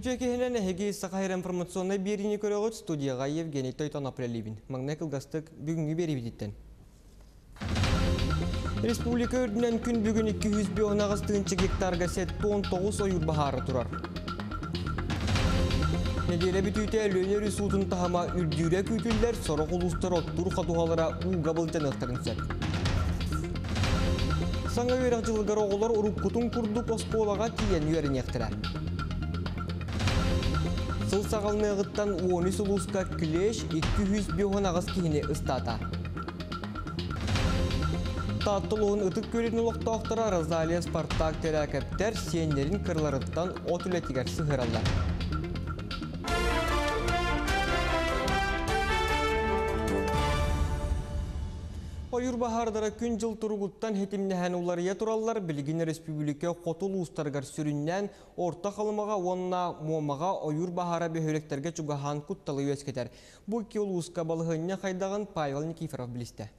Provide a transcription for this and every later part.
Күтө кехенен әхеге сақайыр информационный беріне көріғыт студияға Евгений Тойтон апрелибін. Маңна кылгастык бүгінгі бері бедеттен. Республика өрдінен күн бүгін 200 бион ағыстығынчы гектарға сет 19 ойыр бахары тұрар. Неделе бүтүйте лөнер үсудын тахама үрдүйрек күйтілдер сорық ұлыстар оттур қатуғалара уға бұлжан ықтарын сәт. Саңа өйрақ жылғар оғылар ұрып құтын күрді қоспуылаға тиен үйерін ектірі. Сыл сағалны ғыттан 13 ұлысқа күлеш 200 биоған ағыз кейіне ұстата. Таттылуын ұтып көрін ұлықтақтыра Розалия Спартак тәрәкәптер сенлерін кырларыттан от үлетігер сығыралар. Ойыр бахардара күн жыл тұрғыттан хетімнәһән улария тураллар Білгін Республика қотыл ұстарғар сүріннән орта қалымаға онна момаға ойыр бахара бөхөлектерге чугахан күтталы өскетер. Бұл ке ол ұсқа балығынна қайдаған Павел Никифоров білісті.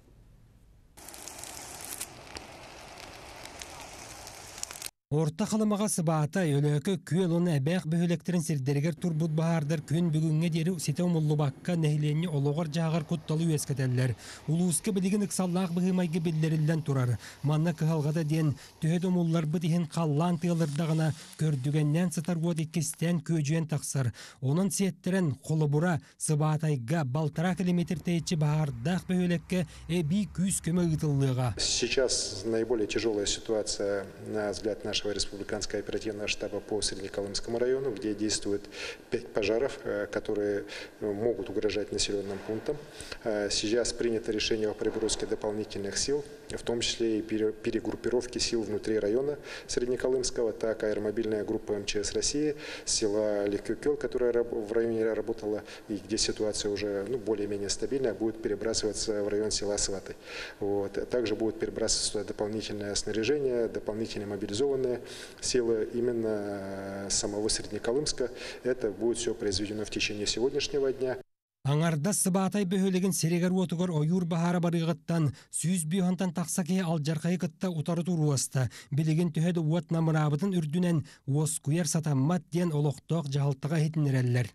Орта қалымаға сыбаата өлөкө күөл оны әбәқ бөхөлектерін сирдергер турбут баардар күн бүгүнгө дери сите умуллу бакка нехиленни ологор жаагар кутталы үескетеллер. Улууска билигин ыксаллаах быхымайгы биллерилден турар. Манна кыхалгада диен төһөд умуллар бытиһин қаллан тыылырдагана көрдүгеннен сытар гуот иккистен көжүен таксар. Онун сиеттерен холобура сыбаатайга балтара километр тейчи баардах бөхөлекке эби күз көмө ытыллыга. Сейчас наиболее тяжелая ситуация, на взгляд нашего республиканского оперативного штаба по Среднеколымскому району, где действует пять пожаров, э, которые э, могут угрожать населенным пунктам. Э, Сейчас принято решение о переброске дополнительных сил, в том числе и пере- перегруппировки сил внутри района Среднеколымского, так аэромобильная группа МЧС России, села Легкюкел, которая в районе работала и где ситуация уже ну, более-менее стабильная, будет перебрасываться в район села Сваты. Вот. Также будет перебрасываться дополнительное снаряжение, дополнительные мобилизованные силы именно э, самого Среднеколымска. Это будет все произведено в течение сегодняшнего дня. Аңарда сыбаатай бөхөлеген серегер отугар ойур бахара барыгыттан сүүз бүйхантан тақсаке алжарқайы кытта утары туруаста билеген төһөді уат намырабытын үрдүнен уос куяр сатаммат диен олоқтоқ жалтыға хетинереллер.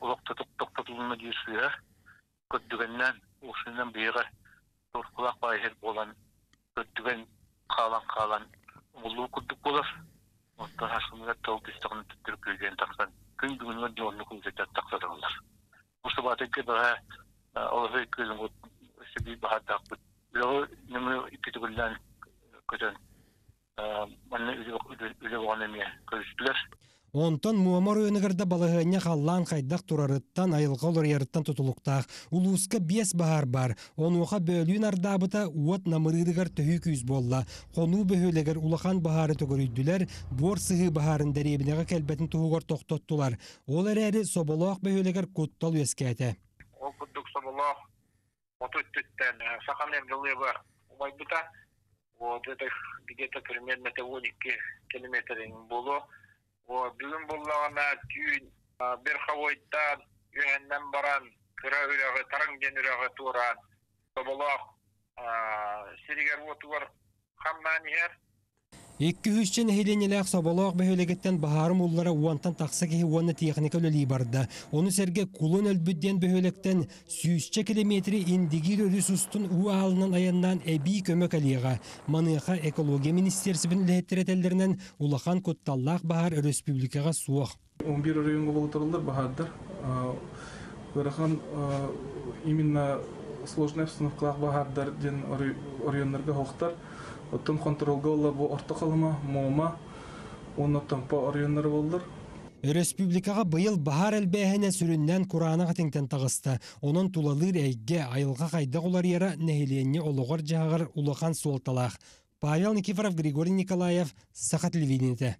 улакта токтотулуна дүйсүя көттүгеннен ушунан быйыга туркулак байхер болан көттүген каалан каалан улуу курдук болар онтон ашымда топ истигин түттүрүп күйген таксан күн бүгүнгө жонну күнзетет таксадылар كبرها أوفي كل سبيل بحد داقود لو نمو إكتب لان كتن من إذا وغنمي كتن Онтон муамар өөнігірді балығыня қаллан қайдақ турарыттан айылға олар ярыттан тұтылықтақ. Улуыска бес бағар бар. Онуға бөлүүн ардабыта уат намырырыгар төхі күйіз болла. Қону бөхөлегер улахан бағары төгөрүйділер, бор сығы бағарын дәребінеға кәлбетін туғығар тоқтоттулар. Ол әрі соболоқ бөхөлегер куттал өскәті. ол курдук соболох отуттуттан сахан эмдылы бар убайбыта вот это где-то примерно того километрин болу вот бүгүн буллагана түйүн берхавойттан үйәннен баран кыра үрәгы тарың ден үрәгы туран соболох сиригер отугар хамманихер Икки хүшчен хеленелек соболоқ бөхөлегеттен бахарым уллара уантан тақса кеһи уанна техника өлі барды. Оны серге кулун өлбүдден бөхөлектен сүйісче километри индигир өрүс устун у алынан аяннан эби көмөк алиға. Маныха экология министерсибин лехеттеретелдеринен улахан котталлах бахар республикага суох. 11 районга болотурулар бахаддар. Ырахан именно сложная обстановкалах бахаддар ден районнарга хохтар. Оттон контролга олар бу орта калыма, мома, оннотон по районнар болдыр. Республикага быйыл бахар әлбәһенә сүрүннән Курана хатиңтен тагыста. Онон тулалыр әйге айылга кайда олар яра нәһиленне ологор жагыр улахан суолталах. Павел Никифоров, Григорий Николаев, Сахат Львините.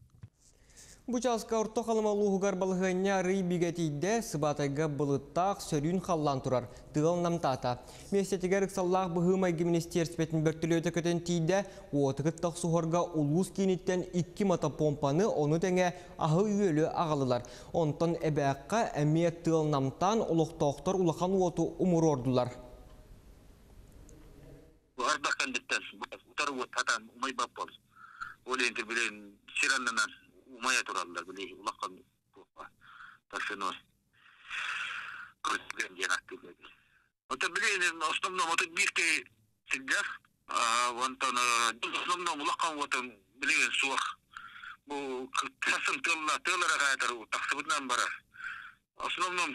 Бучаска орто қалыма луғығар балығыня рый бігетейді сыбатайға бұлыттақ сөрін қаллан тұрар, тығыл намтата. Местетігер ықсаллақ бұғымай министерспетін бөртілеуді көтен тейді, отығыттақ суғырға улус кенеттен икки мата помпаны оны тәңе ағы үйелі ағалылар. Онтан әбәққа әме тығыл намтан ұлықтақтар улахан оту умыр ордылар. Арда кандиттен утар вот татан умай баппол. Олен билен сираннан умая тураллар биле улаккан. Это, блин, в основном, вот бирки всегда, а вон там, в основном, лакан вот, блин, суах. Tığlara kadar taksıbından bara. В основном.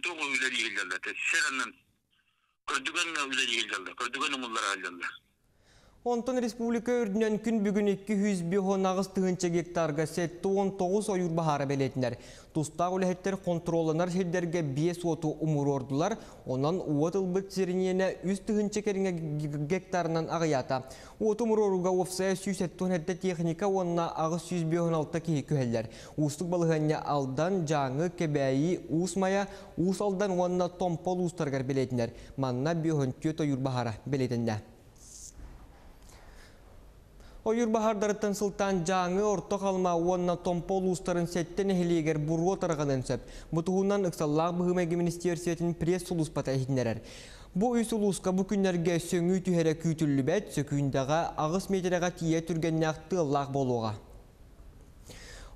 Көрдіген ұмыллары елдерді. Онтон республика үрдінен күн бүгін 200 бихо нағыз тығынча гектарға сетті 19 ойыр бахара белетінер. Тустақ үләхеттер контролынар жердерге 5 оту умур ордылар, онан уот ылбыт зерінені үз тығынча керіңе гектарынан ағыята. Уот умур оруға офсая сүйсеттон әдді техника онна ағыз 100 бихон алта кейі көхелер. Устық балығanya алдан жаңы кебәйі усмая, ус алдан онна томпол устаргар белетінер. Манна бихон төт ойыр бахара белетінер. Ойыр бахардарыттан сылтан жаңы орто қалма уонна томпол устарын сеттен эхилегер буру тарғанын сөп. Бұтығынан ықсаллақ бұғымайғы министерсиятин пресс улус бата ehidinерер. Бу үс улуска бу күннерге сөңі түйері күйтүлі бәт, сөкүйіндіға ағыс метреға тие түргеннәқті лақ болуға.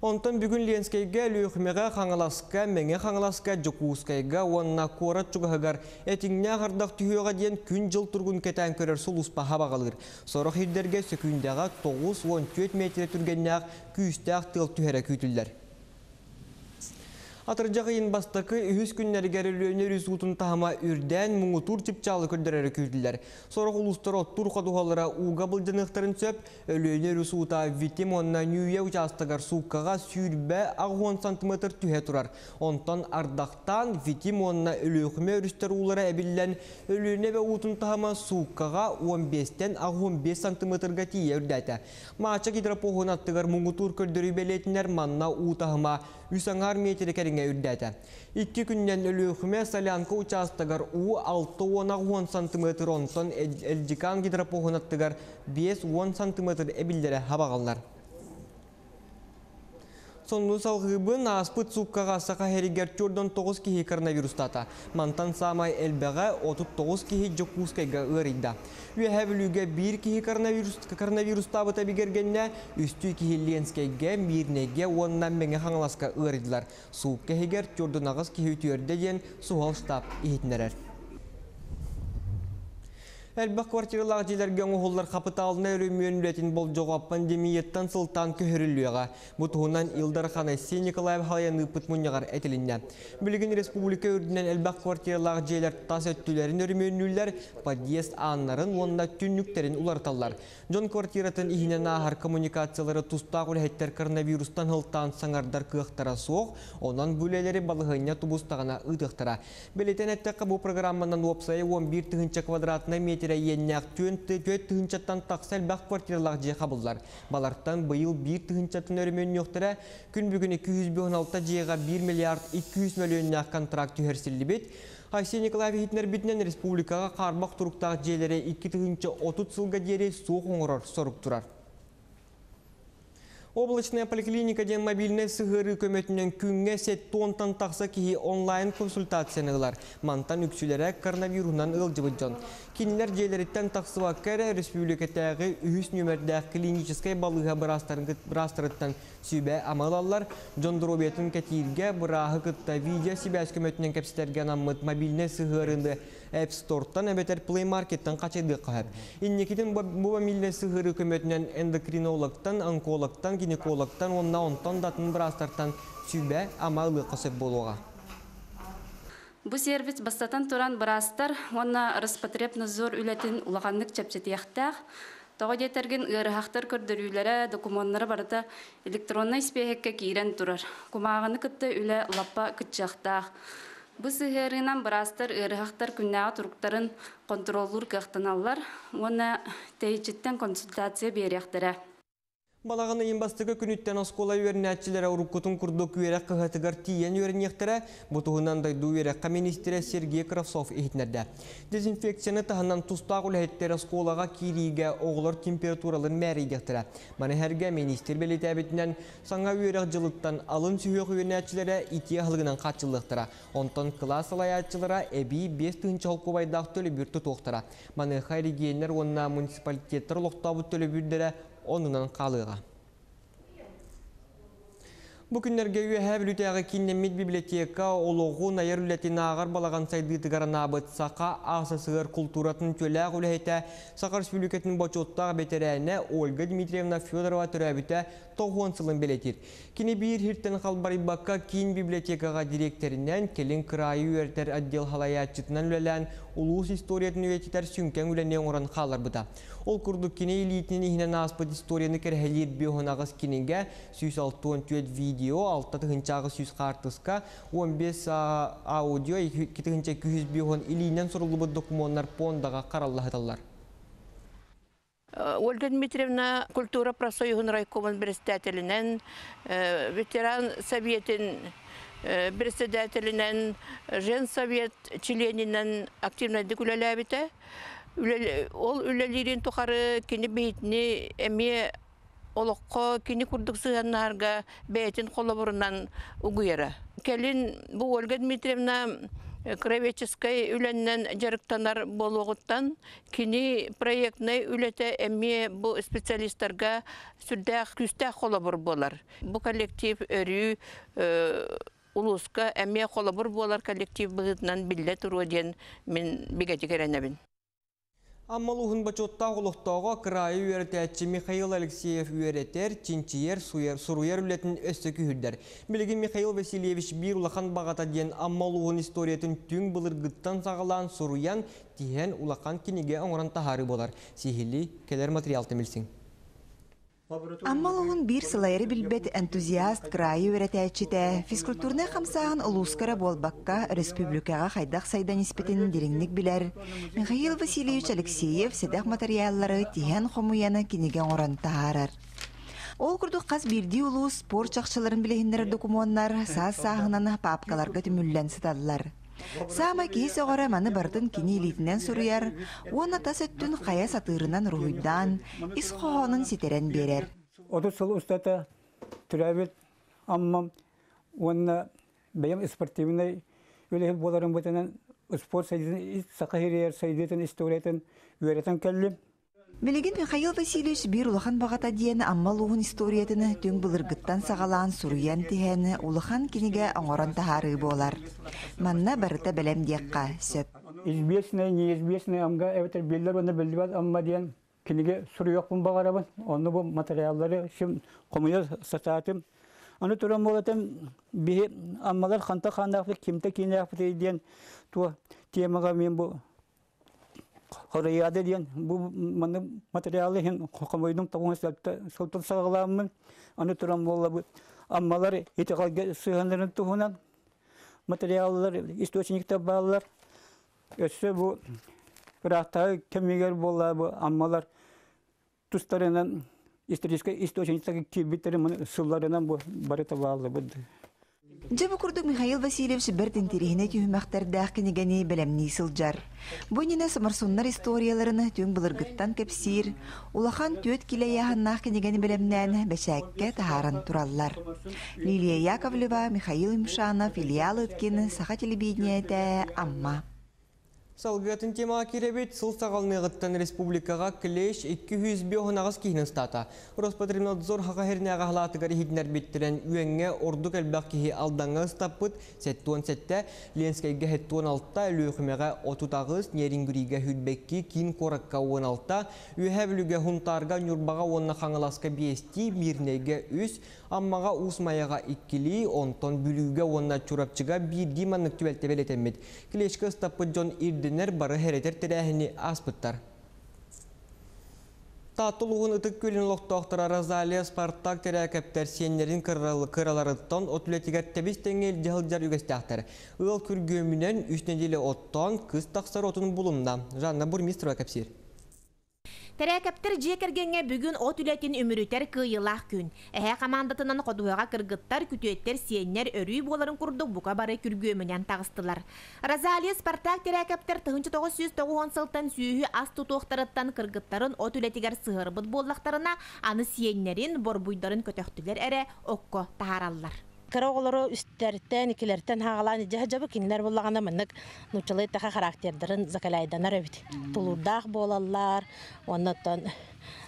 Онтон бүгін Ленскайга лүйхмеға қаңыласқа, мәңе қаңыласқа жүкуыскайга онна корат чуғығар әтіңне ғардақ түйеға ден күн жыл тұрғын кетен көрер сұл ұспаға бағалыр. Сорық хилдерге сөкүйіндіға 9-14 метр түргеннәқ күйістәқ тыл түйері күйтілдер. Атыржағы ен бастықы үхіз күннергер өлөнер үзутын тахама үрден мұңытур чипчалы көрдірері күйтілдер. Сорық ұлыстар оттур қадуғалыра уға бұлдынықтарын сөп, өлөнер үзута витим онна нүйе участығар суққаға сүйірбә ағуан сантиметр түйе тұрар. Онтан ардақтан витим онна өлөқіме өрістер улары әбіллән өлөне бә утын тахама суққаға 15-тен ағуан 5 сантиметрға тие үрдәті. Мача гидропоғын аттығар мұңытур көрдірі белетінер манна утахыма үсаңар метрі кәріңе үрдәті. Икки күннен өліғіме солянка участығар у 6-10 сантиметр онтон әлдікан гидропоғынаттығар 5-10 сантиметр әбілдері хабағалар. Сонну салғыбын аспыт суккаға сақа херигер чордон 9 кихи коронавирустата. Мантан самай әлбәға 39 кихи жокускайга ырыйда. Үйәһәбілуге бір кихи коронавирус табыта бігергенне үсті кихи ленскайге мирнеге оннан мәңе хаңласка ырыйдылар. Сукка хегер чордон ағыз кихи түйерде ден суғал штаб. Әлбәқ квартиралағы желерге оңғылар қапыталына өрімген үлетін бол жоға пандемияттан сылтан көхірілуіға. Бұтығынан Илдар Хана Сен Николаев Халаян ұпыт мұнығар әтілінне. Білген республика үрдінен әлбәқ квартиралағы желер тас өттілерін өрімген үлер подъезд аннарын, онына түнніктерін уларталар. Жон квартиратын ихінен ағар коммуникациялары тұстақ үләйттер коронавирустан хылтан саңардар кықтара соқ, онан бүлелері балығыня тубустағына ұдықтыра. Білетен әттіқі бұл программанан опсайы 11 түгінші квадратына метре еннәк түйін түгіншаттан тақсәл бәқ квартиралақ же қабылдар. Баларттан бұйыл 1 түгіншаттан өрімен өқтірі күн бүгін 216 жеға 1 миллиард 200 миллионнақ контракт түйерсілі бет, Айсен Николаев Хитнер битнен республикаға қарбақ тұрықтағы желері 2 түгінші 30 сылға дері суық оңырар сорық тұрар. Облачная поликлиника ден мобильный сығыры көметінен күнге сет тонтан тақса кейі онлайн консультациянығылар. Мантан үксілері коронавирунан ылжыбы жон. Кинилер желеріттен тақсыва кәрі республикатағы үхіс нөмірдәқ клиническай балыға бірастырыттан сүйбә амалалар. Жон дробетін кәтирге бұрағы күтті видео сибәс көметінен кәпсітерген аммыт мобильный сығырынды App Store'тан әбетер Play Market'тан қачайды қағып. Иннекетін бұл милле сығыры көметінен эндокринологтан, онкологтан, гинекологтан, онна онтан датын бірастартан сүйбә амалы қосып болуға. Бу сервис бастатан туран барастар, онна Роспотребнадзор үлетін улағанлык чәпчетияқтақ, Тоғы детерген ырахақтар көрдірүлері документтары барыта электронный спехекке киирен турар. Кумағаны кытты үлі лаппа кытчақтақ. Бу сыһырынан барастар ырахақтар күннәға туруктарын контроллур кыхтаналлар, оны тейчиттен консультация берияқтыра. Балағаны ембастығы күніттен оскола үйернәтчілері ұрыққытын күрді күйерек қығатығар тиен үйернектері бұтығынан дайду үйерекқа министері Сергей Кравцов ехетнерді. Дезинфекцияны тағынан тұстақ үләйттері осколаға кириге оғылар температуралын мәрейдектірі. Маны әрге министер белеті әбетінен саңа үйерек жылыттан алын сүйек үйернәтчілері итие ғылығынан қатшылықтыра. Онтан класс алаятчылара әбі 5 түнчі холқубайдақ төлі бүрті тоқтыра. Маны хайригенер онна муниципалитеттер лоқтабы төлі бүрдері онынан қалыға. Бу күннерге үйәһә бүлүтәгә киннемит библиотека олоғу найыр үләтин ағар балаған сайды тыгаранабыт сақа аса сығыр культуратын төләг үләйті Сақар Республикатын бочоттағы бетерәне Ольга Дмитриевна Федорова түрәбіті тоғуын сылын белетир. Кини бир хирттен қалбарибаққа кин библиотекаға директоринен келин крайы үйертер отдел халаятчытынан үләлән улус историятын үйетитер сүнкен үләне оңыран қалар бұда. Ол күрдік кини илитінен ихінен аспыт историяны кәрхелер биохонағыз кининге 164 видео, 6 тыгынчағы 100 қартысқа, 15 а, аудио, 2 тыгынча 200 биохон илинен сұрылы документар пондаға қараллахыталар. Э, Ольга Дмитриевна культура просоюгын райкомын председателінен, э, ветеран советин э, председателінен, жен совет членінен активнайды күләләбіті. Ол үләлерін тұқары кені бейтіні әме олыққа кені күрдік сығаннарға бәйтін қолабырынан ұғыйыры. Келін бұл Ольга Дмитриевна Кровеческой үләннән жарыктанар болуғыттан кини проектный үләте әме бу специалистларга сүрдәк күстә холобур болар. Бу коллектив өрү улуска әме холобур болар коллектив быгытнан билле туру ден мен бигәти керәнәбин. Аммалуғын бачотта ғылықтауға қырайы үйертәтші Михаил Алексеев үйеретер, чинчиер, суруер үлетін өсті күйірдер. Білген Михаил Васильевич бір улахан бағата ден аммалуғын историятын түң бұлырғыттан сағылан суруян тиген улахан кенеге оңыран тахары болар. Сихили келер материал темілсің. Аммалуғын бір сылайры білбет энтузиаст крайы өретәчіті, физкультурны қамсағын ұлускара болбаққа республикаға қайдақ сайдан испетін дереңнік білер. Михаил Васильевич Алексеев седақ материаллары тиген қомуяны кенеген оран тағарар. Ол күрдік қаз бірді ұлу спорт жақшыларын білегіндер документтар саз сағынан папкаларға түміллән сытадылар. Сама кейс оғара маны бардын кини илитинен суруяр, уон атас өттүн қая сатырынан руйдан, ис хоғонын сетерен берер. Отыз сыл устата түрәбет аммам, онна бәйім спортивный үлехіл боларын бұтынан спорт сайдетін, сақа херер сайдетін, историятын үйәретін кәллім. Билигин Михаил Васильевич бир улахан багата диен аммал угун историятыны түң былыргыттан сагалаан суруян тиһәне улахан киниге оңорон тахары болар. Манна барыта белем диякка сөп. Известный, неизвестный амга эветер биллер оны билдибат амма диен киниге суруяқпын багарабын. Оны бу материаллары. Аны туран болатым бихи аммалар ханта диен темаға мен бу Хораяды диен бу маны материалы хен хокомойдун табуын сәлтә сылтын сагаламын. Аны туран болла бу аммалар итегалга сыганларын туһунан материаллар источникте баллар. Өсө бу биракта кемигер болла аммалар тустарынан исторический источниктеги кибиттери сылларынан бу барыта баллы бу. Жабы Михаил Васильевич берден тирихине түймәктәрдәк кенегәни белемни сылжар. Бу нине самарсуннар историяларыны түң былыргыттан кепсир, улахан төт килә яһаннах кенегәни белемнән бәшәккә тахаран тураллар. Лилия Яковлева, Михаил Имшанов, филиал өткені Саха телевидениеде Амма. Салгатын тема керебет сыл сағалныгыттан республикаға клеш 200 биохынағыз кейінін стата. Роспотребнадзор хақа херіне ағалатығары хиднер беттірен үйенге орду кәлбәк кейі алдаңы стаппыт сәттуан сәтті Ленскайға хеттуан алтта үліқімеға отутағыз нерингүріге хүлбекки кин коракка уын алтта үйәе бүліге хунтарға нүрбаға онна қаңыласқа бейсті мирнеге үс аммаға усмаяға иккили онтон бүліге онна чурапчыға бір диманнык түбәлте белетеммет. Клешкі стаппыт жон ирдінер бары херетер тірәхіні аспыттар. Татылуғын ұтық көлін лоқтоқтыра Розалия Спартак тәрәкәптер сенерін кыраларыттан отулетігер тәбіз тәңел жығылжар үгестәқтер. Үл күргөмінен үш неделі оттан кыз отын бұлымда. Жанна Бурмистрова кәпсер. Тәрәкәптер жекергенге бүгін от үләтін өмірітер кыйылақ күн. Әхә командатынан қодуға кыргыттар күтөттер сиеннер өрүй боларын күрдік бұқа бары күргөмінен тағыстылар. Розалия Спартак тәрәкәптер 1990 сылтан сүйі ас тұтуқтарыттан кыргыттарын от үләтігер сығырбыт боллақтарына аны сиеннерін борбуйдарын көтөқтілер әрі оқко тахараллар. Кара оголоро үсттерттен, икилерттен хагалан иже жабы кинилер буллагана мынык нучылы таха характердерин закаляйданар эбит. Тулурдах болаллар, оннотон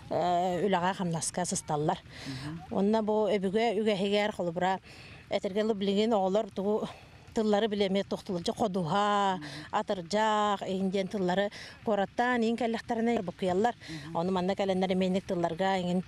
үлага хамнаска сысталлар. Онна бу эбүгө үгәһигәр холбура этергеле билген оголор тугу тыллары билеме тохтулunca кодуха, атыржак, инден тыллары кораттан ин кәлләхтәренә букыяллар. Аны манна кәләннәр менек тылларга, ин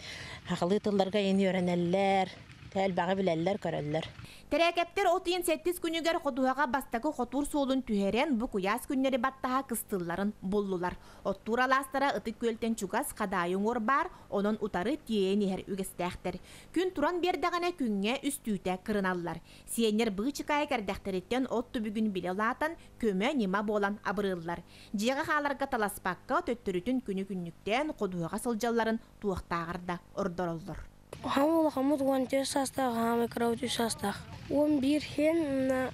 хакылы тылларга ин өйрәнәлләр, тәл багы биләлләр, көрәлләр. Тәрәкәптер отыйын сәттіз күнігер қодуаға бастағы қотур солын түхерен бұ куяс күннері баттаға кыстылларын боллулар. Оттур аластара ытык көлтен чугас қадайың ор бар, onun утары тиен ехер үгістәқтір. Күн туран бердағана күнге үстүйті кырыналлар. Сиенер бұғы чықай кәрдәқтереттен отты бүгін біле латын көмі нема болан абырыллар. Жеға қаларға таласпаққа төттірітін күні күнніктен қодуаға сылжаларын туақтағырда ордороллар. Хамыл хамут гонте састах, хамы краути састах. Он бир хен на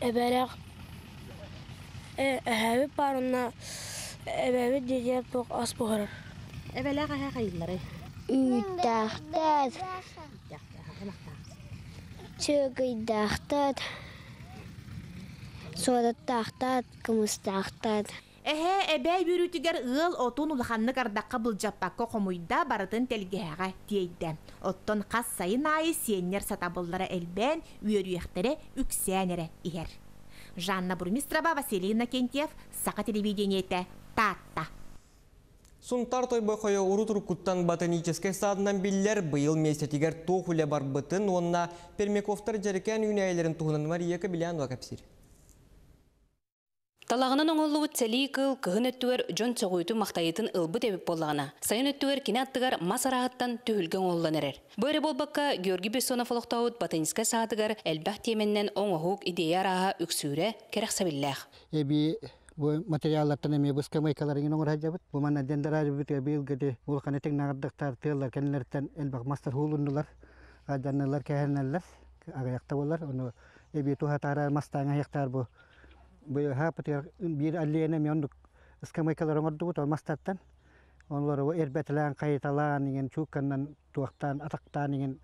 эберек эһәбе парына эбәбе дедер ток ас бухар. Эбеләгә һә хайыллары. Үтәхтәт. Чыгыйдахтат. Содаттахтат, кымыстахтат. Эһе эбәй бүрүтүгер ыл отун улаханны кардакка былжаппакка комуйда барытын телгеһага тиейдэ. Оттон кас сайын айы сиеннер сатабыллара элбен үөрүөхтере үксәнере ихер. Жанна Бурмистрова, Василий Накентьев, Сака телевидениете, Татта. Сунтар тойбой қойы уру туркуттан ботанический садынан биллер быйыл месетигер тохуле бар бытын, онна пермековтар жеркен үйнәйлерін туғынан Мария Кабилянова кәпсір. Талағынан оңылы үтсәлі кыл кығын өттігер жон соғуйты мақтайытын ылбы дебіп болағына. Сайын өттігер кені аттығар масарағыттан түйілген олан әрер. Бөрі болбаққа Георгий Бессонов олықтауыт ботаническа саатығар әлбәқ теменнен оңығук идея араға үксүүрі керек сабилләқ. Эби бу материаллардан эми бу скамейкаларын оңор хажабыт. Бу мана дендераж бит бил геде ул каны тең нагырдыктар тыйлар кенлерден элбак мастер хулундулар. Аданнылар кәһәннәләр. Агаяқта болар. Оны эби туха тара мастаңа яктар бу бу хапытыр бир аллеяна мен скамейкалар оңорду бут мастаттан. Онлар эрбетлән кайталан деген чукканнан туактан атактан деген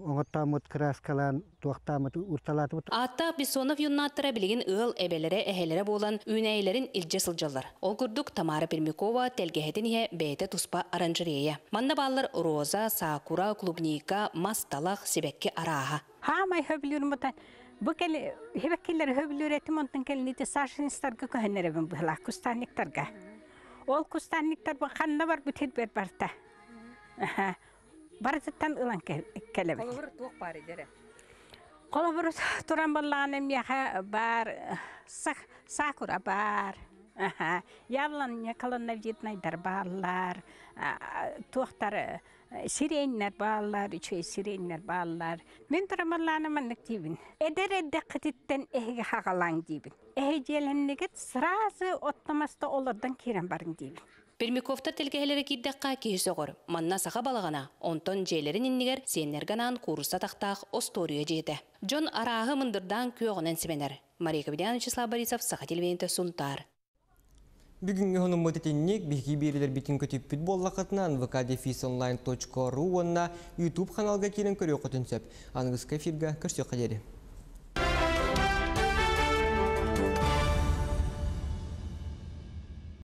оңоттамыт краскалан туактамыт урталатыбыт. Атта Бессонов юннаттыра билген ыл эбелере эхелере болан үнәйлерин илже сылжалар. Ол күрдүк Тамара Пермякова телгехетин ihe бейте туспа оранжерея. Манна баллар роза, сакура, клубника, масталах, себекке араха. Хамай хөблүр мутан. Бу кел хебеккелер хөблүр этим онтан келнити сашинстарга көһөннеребин была кустанниктарга. Ол кустанниктар бу ханна бар бутет бер барта. Барытан ылан келебек. Колобур тук бар идере. Колобур туран балланым яха бар сакура бар. Яллан якалан навжитнайдар баллар. Туактар сиреннер баллар, үчөй сиреннер баллар. Мен турамалланым анныктибин. Эдер эдде кытыттен эһиге хагалаң дибин. Эһи желеннигет сразу оттамаста олардан кирен барын дибин. Пермиковтар телгәһеләре киддәккә киһисөгөр. Манна саха балагана. Онтон җәйләрен иннигер сеннерганан курса тахтах остория җете. Джон арагы мындырдан көөгөнен сибенер. Мария Вячеслав Борисов саха телевидениете сунтар. Бүгінгі ғының мұтетіннек бігі берілер бітін көтіп футбол лақытынан vkdefisonline.ru онна YouTube каналға келін көрі оқытын сөп. Аңыз кәфирға көрсе қадері.